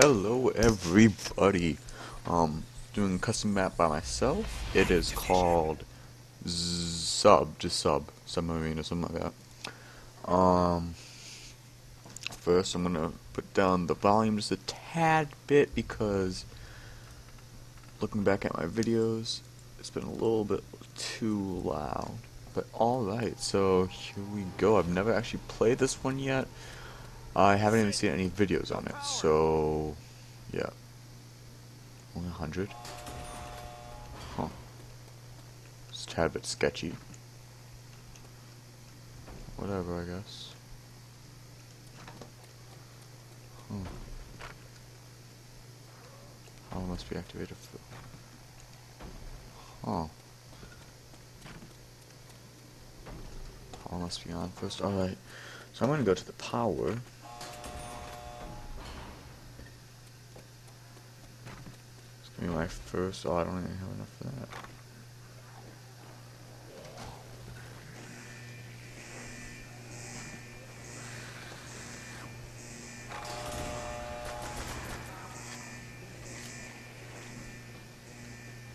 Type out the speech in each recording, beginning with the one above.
Hello everybody. Um doing a custom map by myself. It is called Sub, just Sub, Submarine or something like that. Um first I'm gonna put down the volume just a tad bit because looking back at my videos it's been a little bit too loud. But alright, so here we go. I've never actually played this one yet. I haven't even seen any videos on it, so yeah. Only 100? Huh. It's a tad bit sketchy. Whatever, I guess. Hmm. How must be activated for... Huh. Power must be on first. Alright. So I'm to go to the power. Give me my first. Oh, I don't even have enough for that.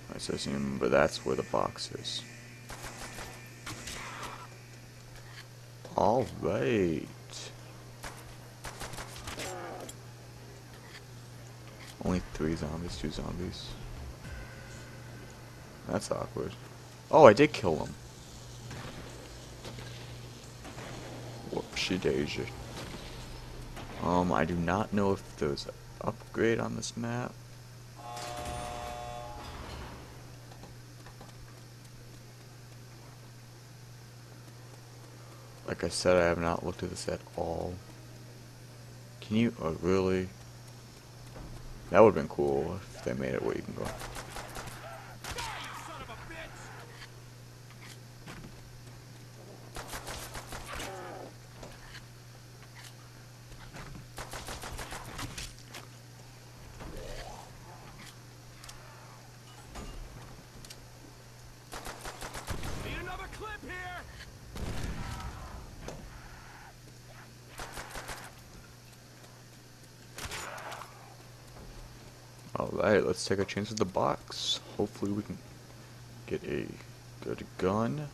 Alright, so I remember that's where the box is. Alright. Only three zombies, two zombies. That's awkward. Oh, I did kill him. Whoopsie daisy. Um, I do not know if there's an upgrade on this map. Like I said, I have not looked at this at all. Can you, oh really? That would have been cool if they made it where you can go. Alright, let's take a chance with the box. Hopefully we can get a good gun.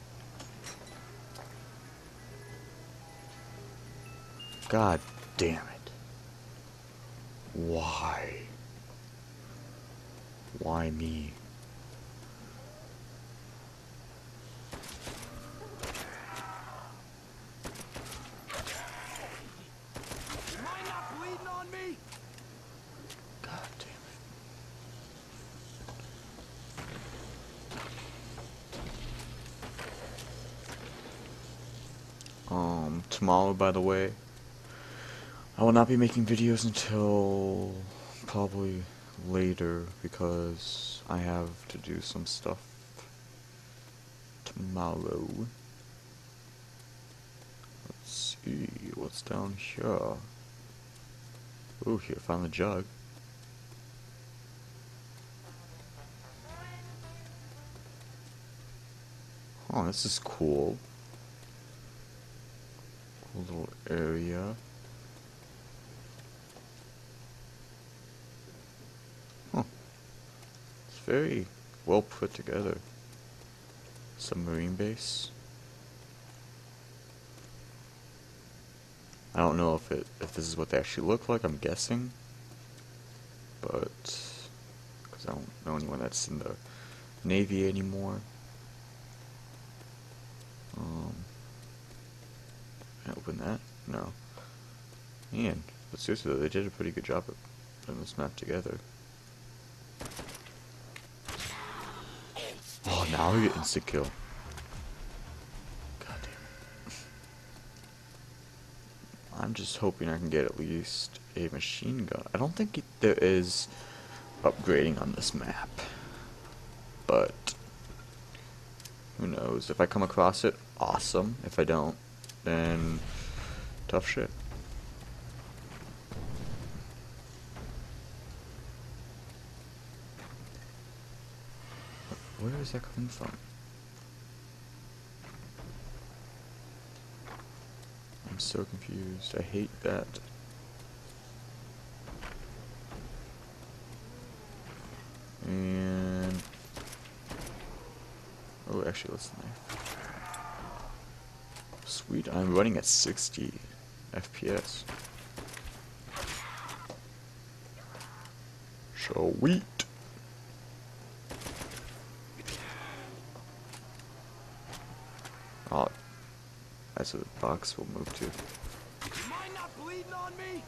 God damn it. Why? Why me? Tomorrow, by the way. I will not be making videos until probably later because I have to do some stuff tomorrow. Let's see what's down here. Oh, here, found the jug. Oh, this is cool little area. Huh. It's very well put together. Submarine base. I don't know if it if this is what they actually look like, I'm guessing. But because I don't know anyone that's in the Navy anymore. Um open that? No. Man, but seriously though, they did a pretty good job of putting this map together. Oh, now we get instant kill. God damn it. I'm just hoping I can get at least a machine gun. I don't think it, there is upgrading on this map. But, who knows. If I come across it, awesome. If I don't, then tough shit. Where is that coming from? I'm so confused. I hate that. And... Oh, actually, let's knife. Sweet, I'm running at 60. FPS. Sweet. Oh, ah, that's what the box will move to. Mind not bleeding on me?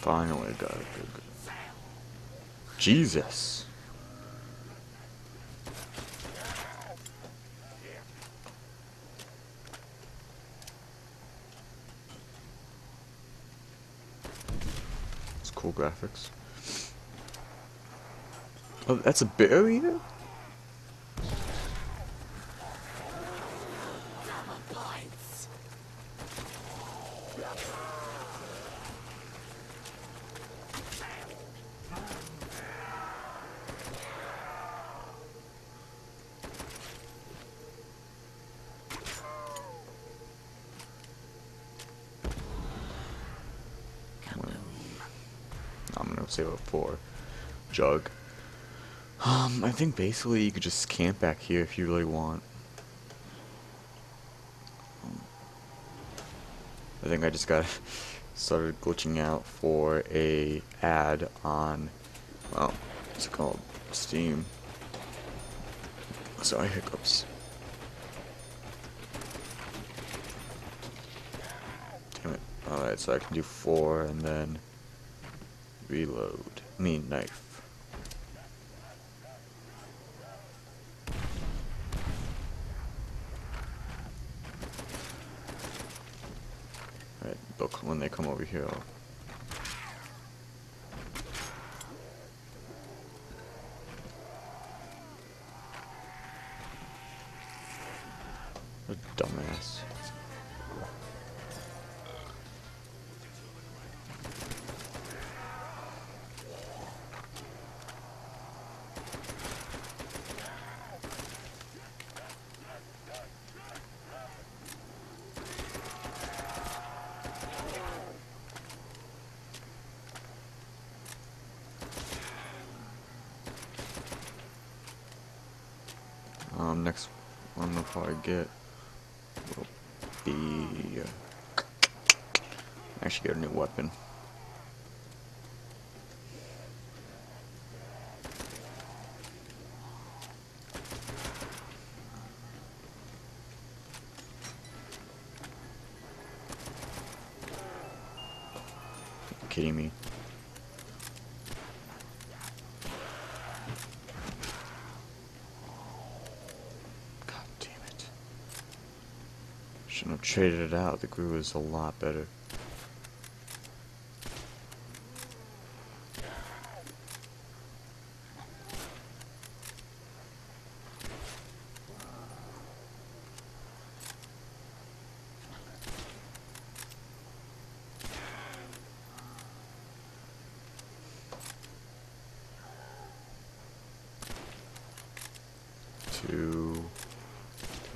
Finally got it. Good, good. Jesus. Graphics. Oh, that's a barrier? I'm gonna save it for Jug. Um, I think basically you could just camp back here if you really want. I think I just got started glitching out for a ad on, well, what's it called? Steam. Sorry, hiccups. Damn it. Alright, so I can do four and then reload. Mean, knife. Alright, they'll when they come over here. I'll A dumbass. Um, next one I'll probably get will be uh, actually get a new weapon. Shouldn't have traded it out. The glue is a lot better. Two,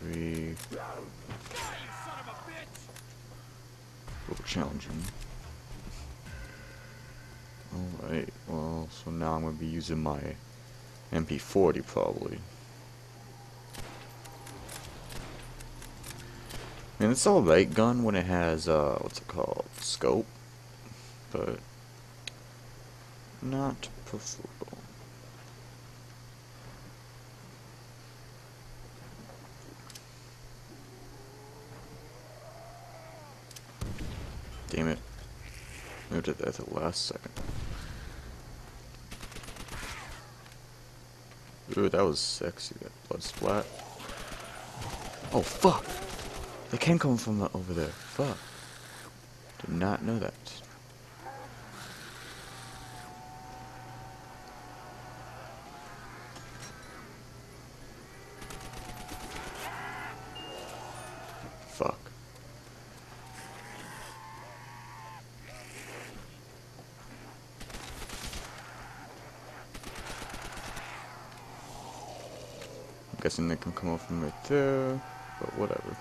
three, little challenging. Alright, well, so now I'm going to be using my MP40 probably. And it's alright gun when it has, uh, what's it called? Scope. But, not preferable. Damn it. Moved it at the last second. Ooh, that was sexy, that blood splat. Oh, fuck! They can come from over there. Fuck. Did not know that. Fuck. I'm guessing they can come up from right there, but whatever.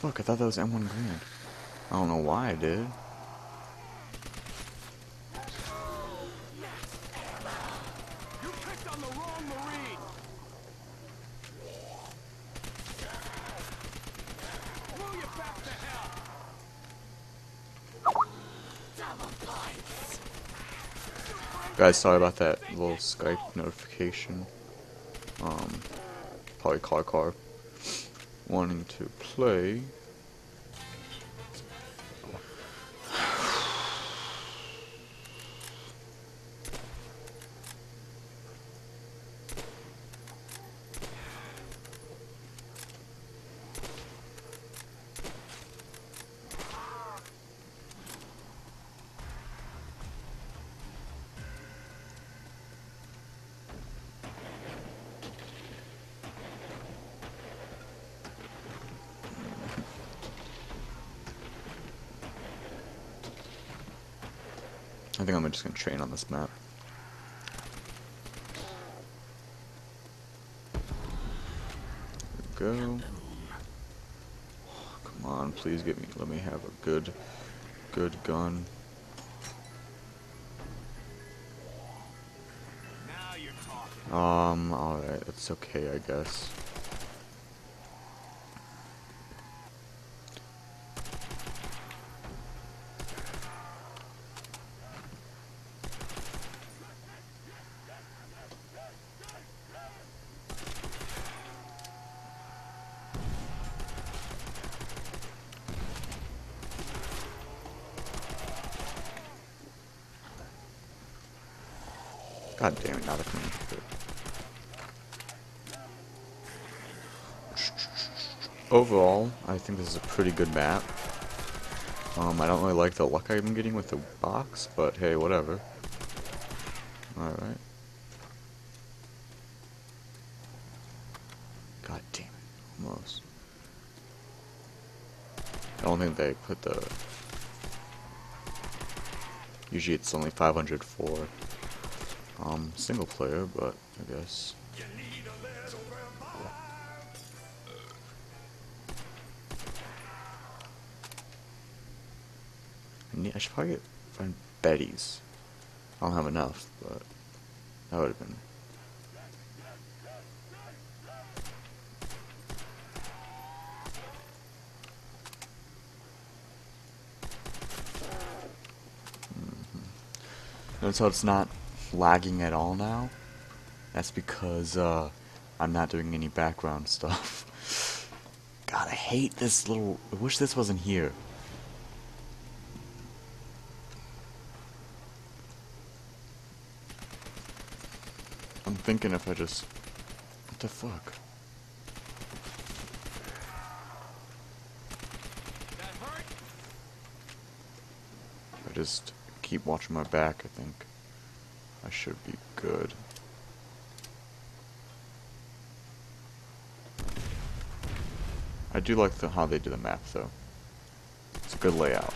Fuck, I thought that was M1 Grand. I don't know why I did. You picked on the wrong Marine! Blew you back to hell! Guys, sorry about that little Skype notification. Um, probably car car wanting to play. I think I'm just gonna train on this map. There we go. Come on, please get me. Let me have a good, good gun. Now you're. Um, alright, it's okay, I guess. God damn it, not a command crit. Overall, I think this is a pretty good map. Um, I don't really like the luck I'm getting with the box, but hey, whatever. Alright. God damn it, almost. I don't think they put the... Usually it's only 500 for um, single player, but I guess. I, should probably get, find Betty's. I don't have enough, but that would have been. Notice how it's not lagging at all now? That's because uh, I'm not doing any background stuff. God, I hate this little. I wish this wasn't here. I'm thinking if I just. What the fuck? I just keep watching my back, I think. I should be good. I do like the how they do the map though. It's a good layout.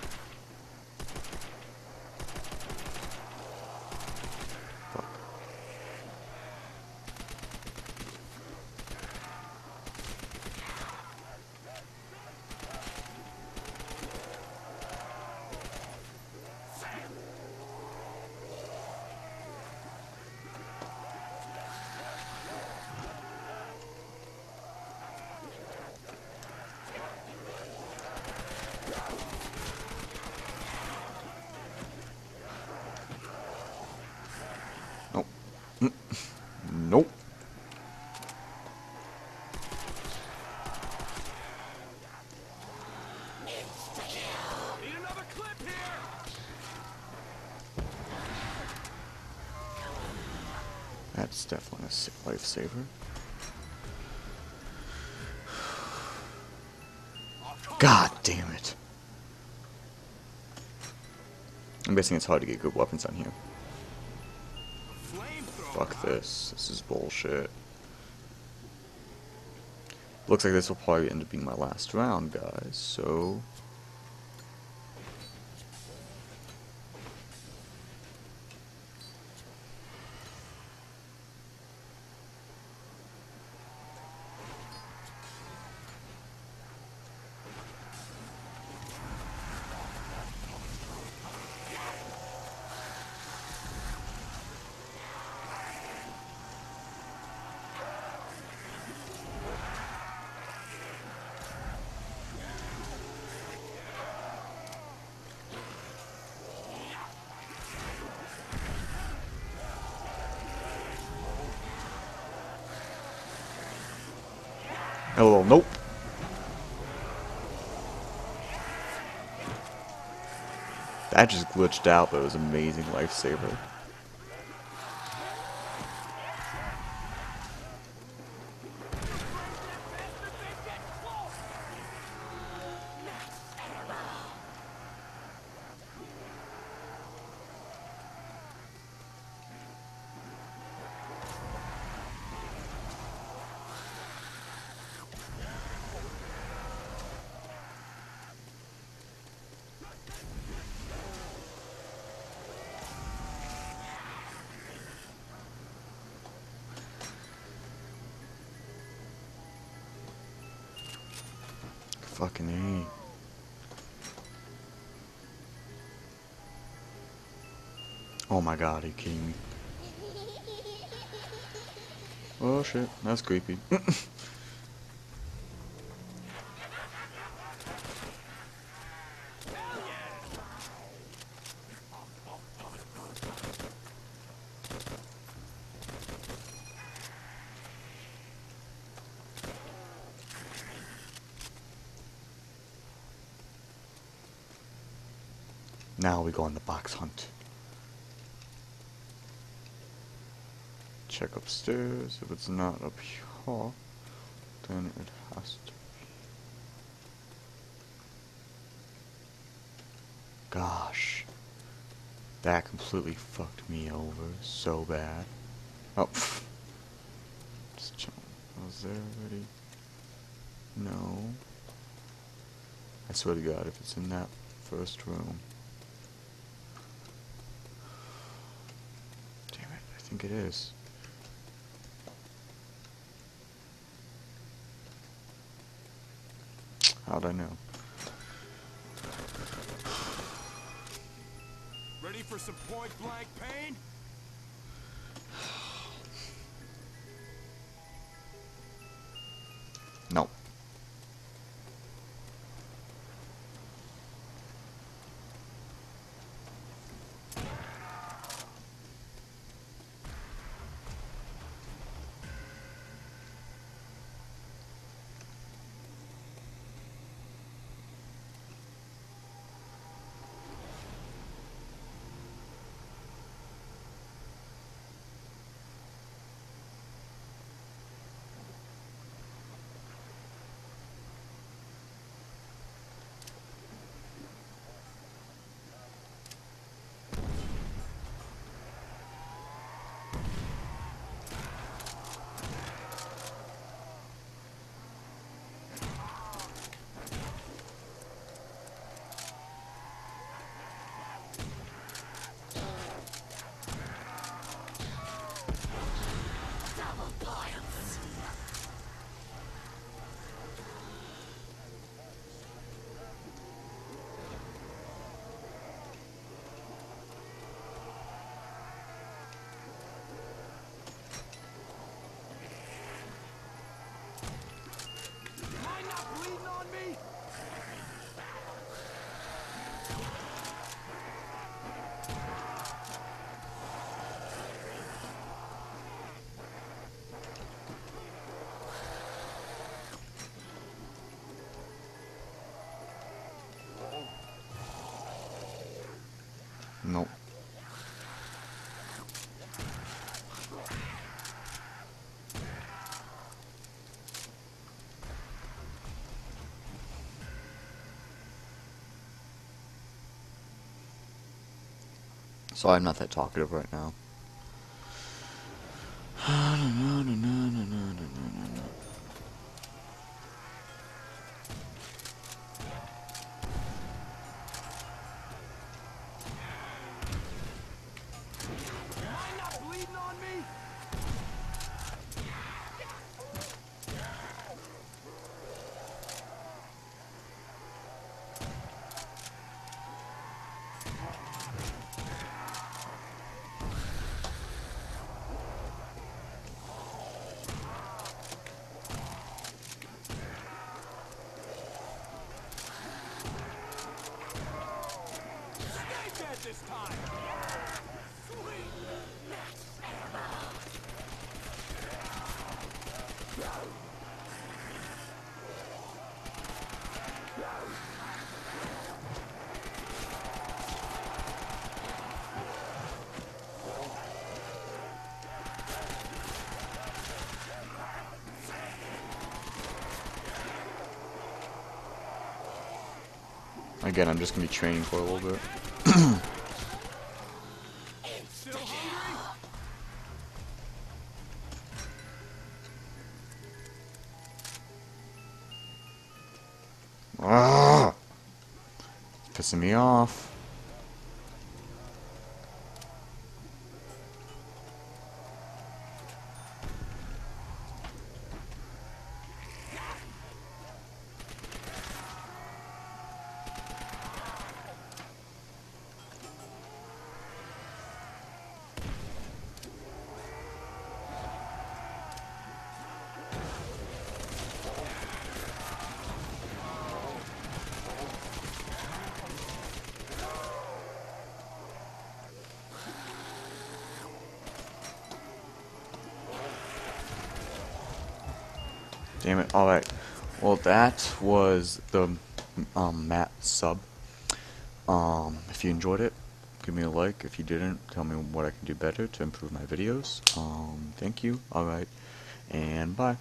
Fuck. Nope. Mm. Nope. Need another clip here! That's definitely a sa- lifesaver. God damn it. I'm guessing it's hard to get good weapons on here. Fuck this. This is bullshit. Looks like this will probably end up being my last round, guys, so... Hello, nope. That just glitched out, but it was amazing lifesaver. Fucking A. Oh my god, are you kidding me? Oh shit, that's creepy. go on the box hunt. Check upstairs. If it's not up here, then it has to be. Gosh. That completely fucked me over so bad. Oh. Just chilling. Was there already? No. I swear to God, if it's in that first room. Damn it, I think it is. How'd I know? Ready for some point blank pain? Sorry, I'm not that talkative right now. Mind not bleeding on me? Stay dead this time! Sweet! Again, I'm just gonna be training for a little bit. Ah! Pissing me off. Damn it. Alright. Well, that was the um, Matt sub. Um, if you enjoyed it, give me a like. If you didn't, tell me what I can do better to improve my videos. Um, thank you. Alright. And bye.